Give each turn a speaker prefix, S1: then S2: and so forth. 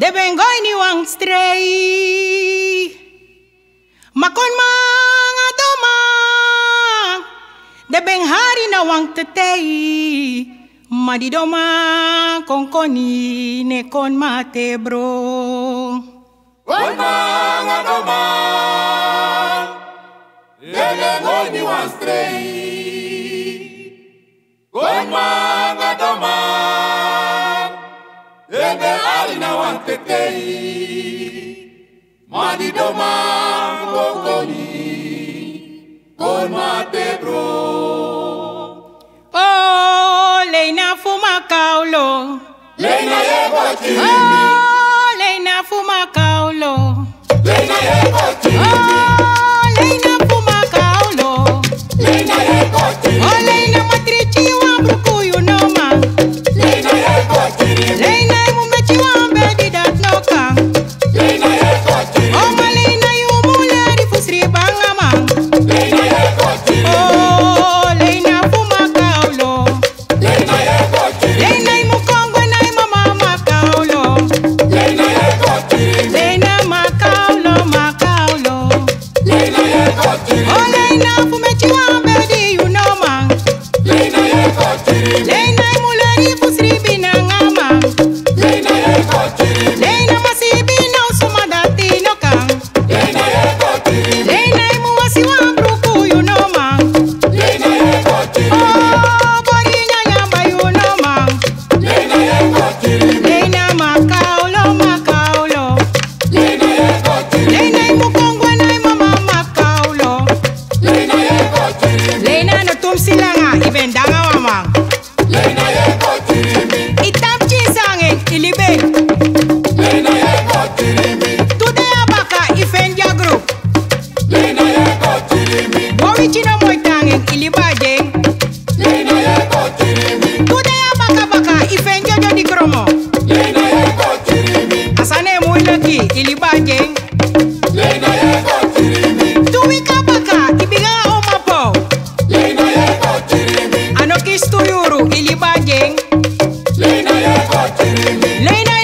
S1: De ben goi ni wang strei. Makon mga doma. De ben hari na wang tetei. Madi doma konkoni ne kon mate bro.
S2: Kon mga doma. De ben goi ni wang strei. Kon mga doma. Ebe alina wantetei Madi doma kokoni Kon mate
S1: Oh, leina fuma kaulo.
S2: Leina chirimi
S1: Oh, leina fuma kaulo.
S2: Leina chirimi
S1: Oh, Leina Chino moitangeng
S2: ilibajeng Lena ye
S1: ya baka baka ifen jojo di kromo
S2: Lena ye ko chirimi
S1: Asane ilibajeng
S2: Lena ye ko
S1: Tuwika baka ibiga omapo
S2: Lena ye ko
S1: Anokis tuyuru
S2: ilibajeng Lena
S1: ye